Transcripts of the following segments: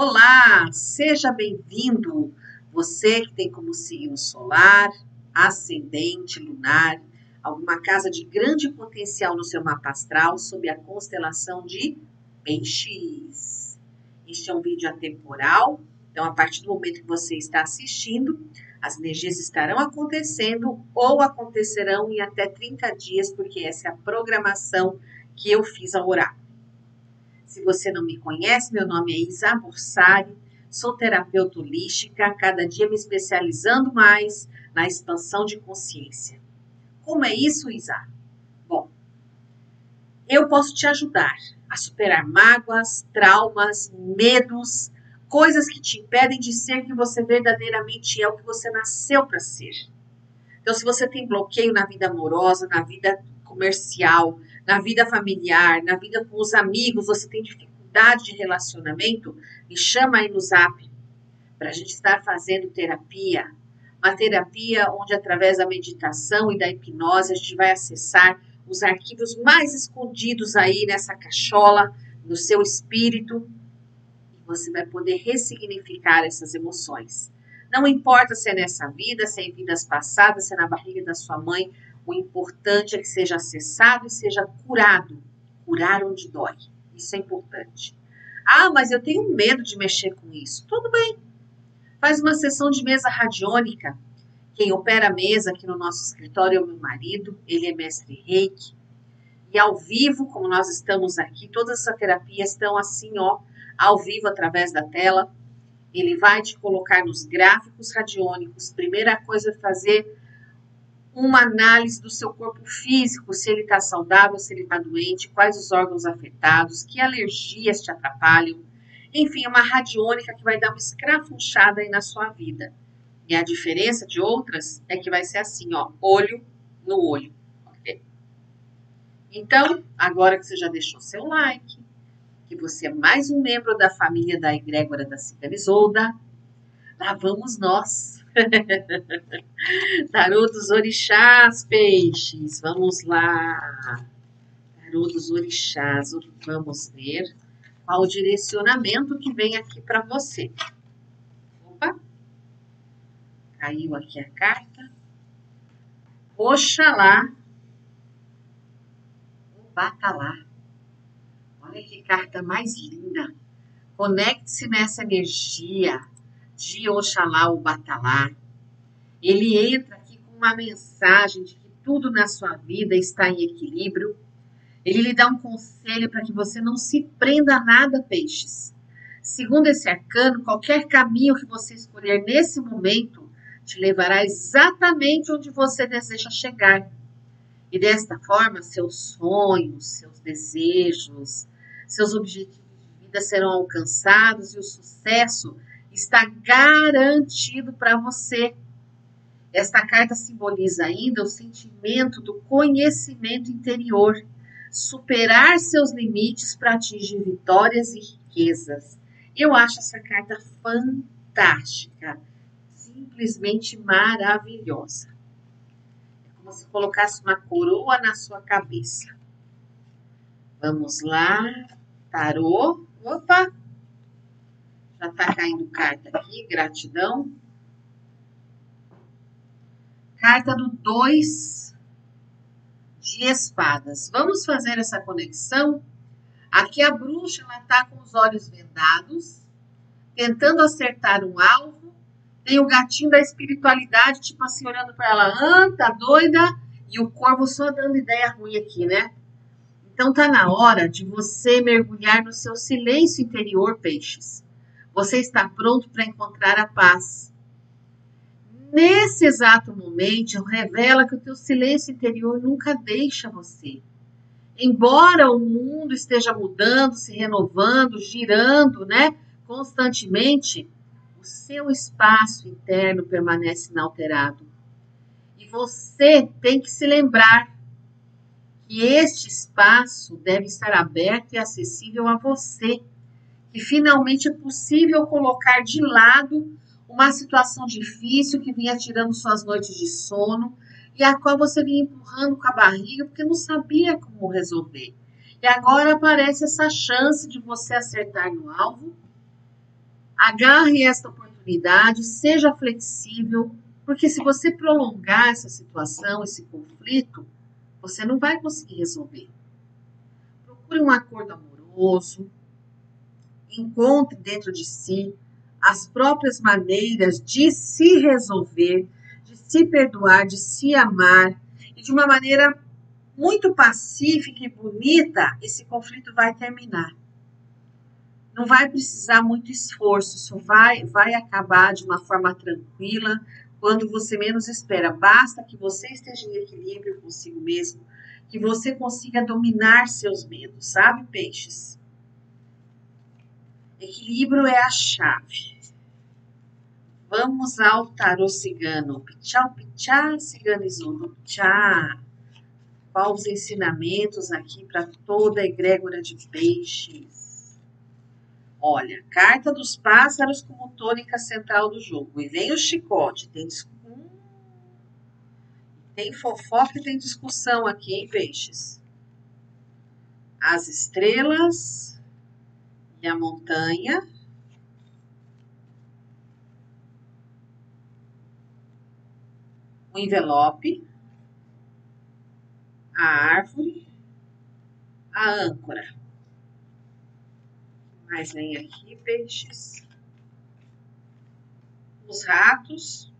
Olá, seja bem-vindo. Você que tem como signo solar, ascendente, lunar, alguma casa de grande potencial no seu mapa astral sob a constelação de Peixes. Este é um vídeo atemporal, então a partir do momento que você está assistindo, as energias estarão acontecendo ou acontecerão em até 30 dias, porque essa é a programação que eu fiz ao oráculo. Se você não me conhece, meu nome é Isa Borsari, sou terapeuta holística, cada dia me especializando mais na expansão de consciência. Como é isso, Isa? Bom, eu posso te ajudar a superar mágoas, traumas, medos, coisas que te impedem de ser quem você verdadeiramente é, o que você nasceu para ser. Então, se você tem bloqueio na vida amorosa, na vida comercial, na vida familiar, na vida com os amigos, você tem dificuldade de relacionamento, me chama aí no zap para a gente estar fazendo terapia. Uma terapia onde, através da meditação e da hipnose, a gente vai acessar os arquivos mais escondidos aí nessa cachola, no seu espírito, e você vai poder ressignificar essas emoções. Não importa se é nessa vida, se é em vidas passadas, se é na barriga da sua mãe, o importante é que seja acessado e seja curado. Curar onde dói. Isso é importante. Ah, mas eu tenho medo de mexer com isso. Tudo bem. Faz uma sessão de mesa radiônica. Quem opera a mesa aqui no nosso escritório é o meu marido, ele é mestre reiki. E ao vivo, como nós estamos aqui, todas essas terapias estão assim, ó, ao vivo através da tela. Ele vai te colocar nos gráficos radiônicos. Primeira coisa é fazer uma análise do seu corpo físico, se ele está saudável, se ele está doente, quais os órgãos afetados, que alergias te atrapalham. Enfim, é uma radiônica que vai dar uma escrafunchada aí na sua vida. E a diferença de outras é que vai ser assim, ó, olho no olho. Okay? Então, agora que você já deixou seu like, que você é mais um membro da família da egrégora da Cigana lá vamos nós Tarô dos orixás, peixes. Vamos lá. Tarô dos orixás. Vamos ver qual o direcionamento que vem aqui para você. Opa. Caiu aqui a carta. Oxalá. O Batalá. Olha que carta mais linda. Conecte-se nessa energia de Oxalá o Batalá. Ele entra aqui com uma mensagem de que tudo na sua vida está em equilíbrio. Ele lhe dá um conselho para que você não se prenda a nada, peixes. Segundo esse arcano, qualquer caminho que você escolher nesse momento te levará exatamente onde você deseja chegar. E desta forma, seus sonhos, seus desejos, seus objetivos de vida serão alcançados e o sucesso está garantido para você. Esta carta simboliza ainda o sentimento do conhecimento interior, superar seus limites para atingir vitórias e riquezas. Eu acho essa carta fantástica, simplesmente maravilhosa. É como se colocasse uma coroa na sua cabeça. Vamos lá, tarô. Opa, já tá caindo carta aqui, gratidão. Carta do 2 de espadas. Vamos fazer essa conexão? Aqui a bruxa, ela tá com os olhos vendados, tentando acertar um alvo. Tem o gatinho da espiritualidade, tipo assim, olhando para ela, ah, tá doida? E o corvo só dando ideia ruim aqui, né? Então tá na hora de você mergulhar no seu silêncio interior, peixes você está pronto para encontrar a paz. nesse exato momento, revela que o teu silêncio interior nunca deixa você. Embora o mundo esteja mudando, se renovando, girando, né, constantemente, o seu espaço interno permanece inalterado. E você tem que se lembrar que este espaço deve estar aberto e acessível a você, que finalmente é possível colocar de lado uma situação difícil que vinha tirando suas noites de sono e a qual você vinha empurrando com a barriga porque não sabia como resolver. E agora aparece essa chance de você acertar no alvo. Agarre esta oportunidade, seja flexível, porque se você prolongar essa situação, esse conflito, você não vai conseguir resolver. Procure um acordo amoroso, encontre dentro de si as próprias maneiras de se resolver, de se perdoar, de se amar e de uma maneira muito pacífica e bonita, esse conflito vai terminar. Não vai precisar muito esforço, isso vai, vai acabar de uma forma tranquila, quando você menos espera. Basta que você esteja em equilíbrio consigo mesmo, que você consiga dominar seus medos, sabe, peixes? Equilíbrio é a chave. Vamos ao tarô cigano. Pichá, cigano isono, tchá. Quais os ensinamentos aqui para toda a egrégora de peixes? Olha, carta dos pássaros como tônica central do jogo. E vem o chicote. Tem, hum, tem fofoca e tem discussão aqui, hein, peixes? As estrelas e a montanha. O envelope. A árvore. A âncora mais vem aqui, peixes. Os ratos.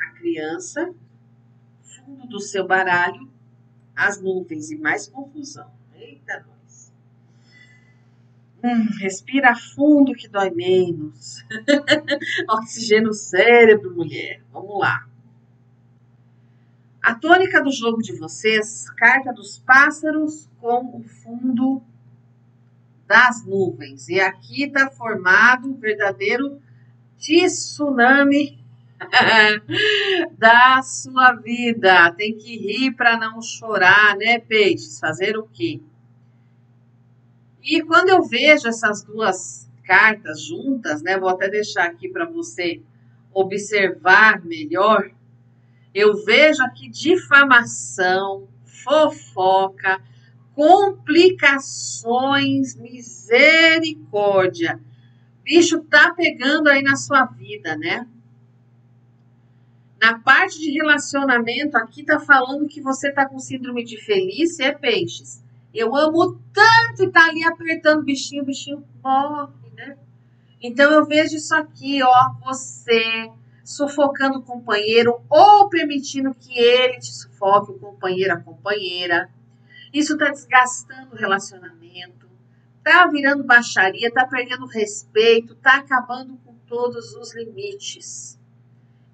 A criança. Fundo do seu baralho. As nuvens e mais confusão. Hum, respira fundo que dói menos. Oxigênio cérebro, mulher. Vamos lá. A tônica do jogo de vocês, carta dos pássaros com o fundo das nuvens. E aqui está formado o verdadeiro tsunami da sua vida. Tem que rir para não chorar, né, peixes? Fazer o quê? E quando eu vejo essas duas cartas juntas, né, vou até deixar aqui para você observar melhor eu vejo aqui difamação, fofoca, complicações, misericórdia. Bicho tá pegando aí na sua vida, né? Na parte de relacionamento, aqui tá falando que você tá com síndrome de Felícia, é peixes. Eu amo tanto e tá ali apertando o bichinho, o bichinho morre, né? Então eu vejo isso aqui, ó, você sufocando o companheiro ou permitindo que ele te sufoque, o companheiro, a companheira. Isso está desgastando o relacionamento, tá virando baixaria, tá perdendo respeito, tá acabando com todos os limites.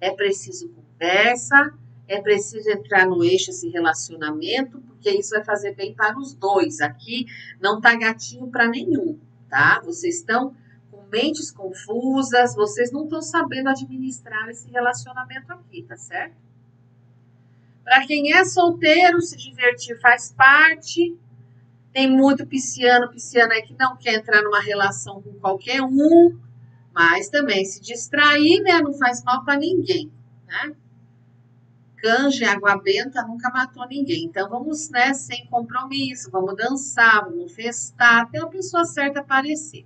É preciso conversa, é preciso entrar no eixo esse relacionamento, porque isso vai fazer bem para os dois. Aqui não tá gatinho para nenhum, tá? Vocês estão mentes confusas, vocês não estão sabendo administrar esse relacionamento aqui, tá certo? Para quem é solteiro, se divertir faz parte. Tem muito pisciano, pisciana aí que não quer entrar numa relação com qualquer um, mas também se distrair, né, não faz mal para ninguém, né? Canja, água benta nunca matou ninguém. Então vamos, né, sem compromisso, vamos dançar, vamos festar, até a pessoa certa aparecer.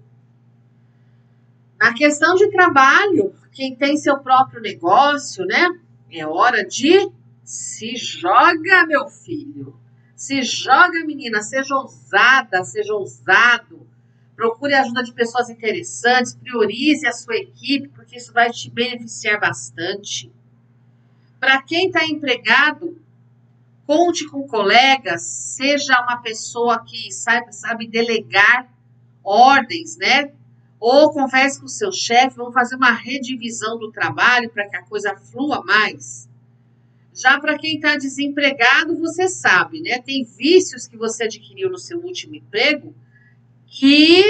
Na questão de trabalho, quem tem seu próprio negócio, né? É hora de se joga, meu filho. Se joga, menina. Seja ousada, seja ousado. Procure a ajuda de pessoas interessantes. Priorize a sua equipe, porque isso vai te beneficiar bastante. Para quem está empregado, conte com colegas. Seja uma pessoa que sabe, sabe delegar ordens, né? Ou converse com o seu chefe, vamos fazer uma redivisão do trabalho para que a coisa flua mais. Já para quem está desempregado, você sabe, né? Tem vícios que você adquiriu no seu último emprego que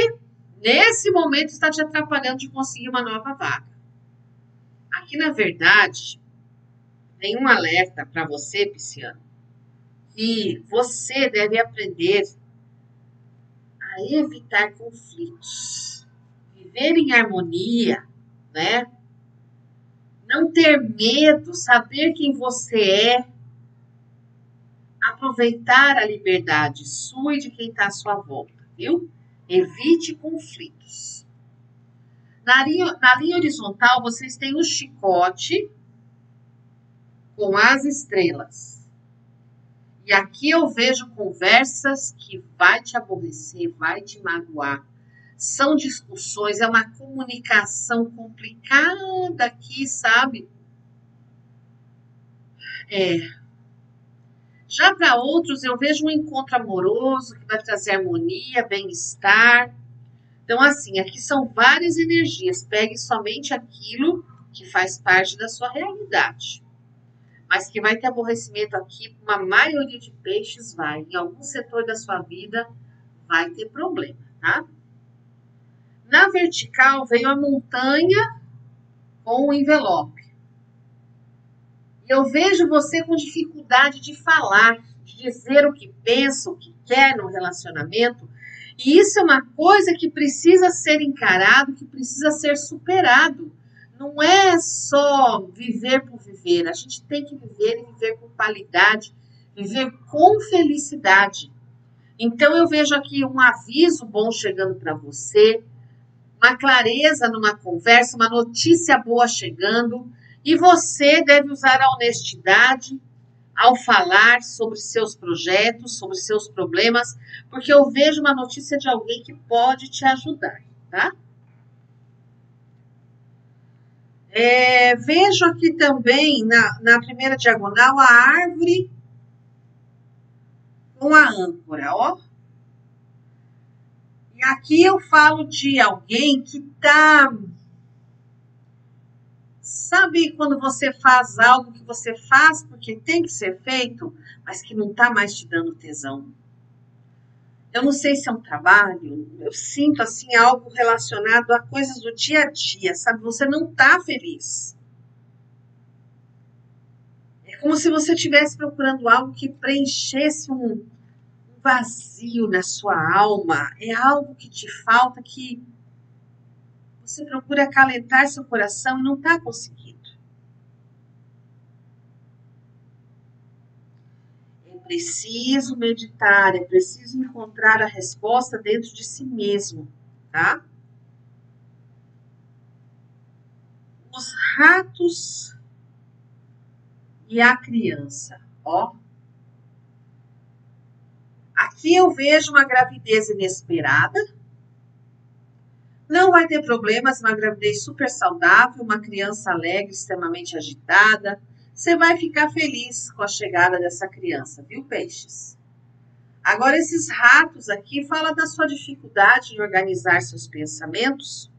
nesse momento está te atrapalhando de conseguir uma nova vaga. Aqui, na verdade, tem um alerta para você, Pisciano, que você deve aprender a evitar conflitos, viver em harmonia, né? Não ter medo, saber quem você é, aproveitar a liberdade sua e de quem está à sua volta, viu? Evite conflitos. Na linha, na linha horizontal, vocês têm o chicote com as estrelas. E aqui eu vejo conversas que vai te aborrecer, vai te magoar. São discussões, é uma comunicação complicada aqui, sabe? É, já para outros, eu vejo um encontro amoroso que vai trazer harmonia, bem-estar. Então, assim, aqui são várias energias. Pegue somente aquilo que faz parte da sua realidade. Mas que vai ter aborrecimento aqui, uma maioria de peixes vai. Em algum setor da sua vida vai ter problema, tá? Na vertical veio a montanha com o envelope eu vejo você com dificuldade de falar, de dizer o que pensa, o que quer no relacionamento. E isso é uma coisa que precisa ser encarado, que precisa ser superado. Não é só viver por viver, a gente tem que viver e viver com qualidade, viver com felicidade. Então eu vejo aqui um aviso bom chegando para você, uma clareza numa conversa, uma notícia boa chegando e você deve usar a honestidade ao falar sobre seus projetos, sobre seus problemas, porque eu vejo uma notícia de alguém que pode te ajudar, tá? É, vejo aqui também na, na primeira diagonal a árvore com a âncora, ó. E aqui eu falo de alguém que está Sabe quando você faz algo que você faz porque tem que ser feito, mas que não está mais te dando tesão? Eu não sei se é um trabalho, eu sinto assim algo relacionado a coisas do dia a dia, sabe? Você não está feliz. É como se você estivesse procurando algo que preenchesse um vazio na sua alma. É algo que te falta que você procura acalentar seu coração e não está conseguindo. É preciso meditar, é preciso encontrar a resposta dentro de si mesmo, tá? Os ratos e a criança, ó. Aqui eu vejo uma gravidez inesperada não vai ter problemas, uma gravidez super saudável, uma criança alegre, extremamente agitada. Você vai ficar feliz com a chegada dessa criança, viu, peixes? Agora, esses ratos aqui fala da sua dificuldade de organizar seus pensamentos.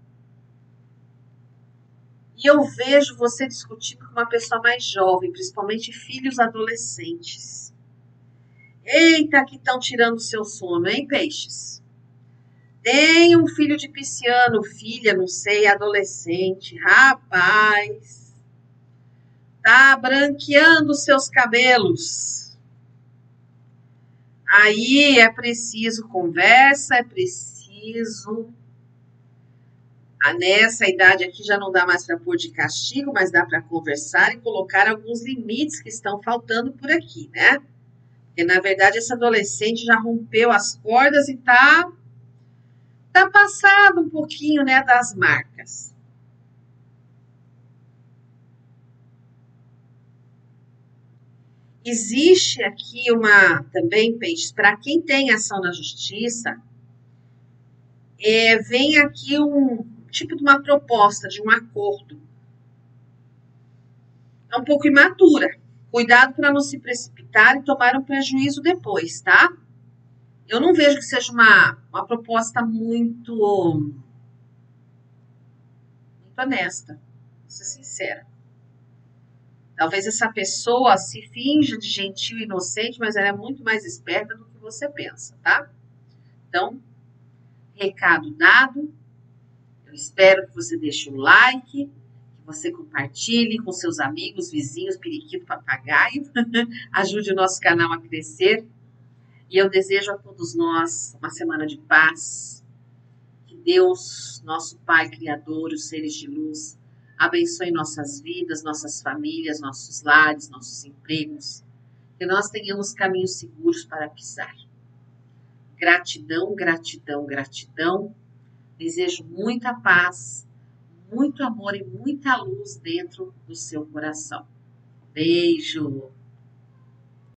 E eu vejo você discutindo com uma pessoa mais jovem, principalmente filhos adolescentes. Eita, que estão tirando seu sono, hein, peixes? Tem um filho de pisciano, filha, não sei, adolescente, rapaz, tá branqueando seus cabelos. Aí é preciso conversa, é preciso. Ah, nessa idade aqui já não dá mais para pôr de castigo, mas dá para conversar e colocar alguns limites que estão faltando por aqui, né? Porque na verdade esse adolescente já rompeu as cordas e tá Está passado um pouquinho né, das marcas. Existe aqui uma também, Peixe, para quem tem ação na justiça, é, vem aqui um tipo de uma proposta, de um acordo. É um pouco imatura. Cuidado para não se precipitar e tomar um prejuízo depois, tá? eu não vejo que seja uma, uma proposta muito honesta. Vou ser sincera. Talvez essa pessoa se finja de gentil e inocente, mas ela é muito mais esperta do que você pensa, tá? Então, recado dado. Eu espero que você deixe o like, que você compartilhe com seus amigos, vizinhos, periquito, papagaio. Ajude o nosso canal a crescer. E eu desejo a todos nós uma semana de paz. Que Deus, nosso Pai Criador, os seres de luz, abençoe nossas vidas, nossas famílias, nossos lares, nossos empregos, que nós tenhamos caminhos seguros para pisar. Gratidão, gratidão, gratidão. Desejo muita paz, muito amor e muita luz dentro do seu coração. Beijo!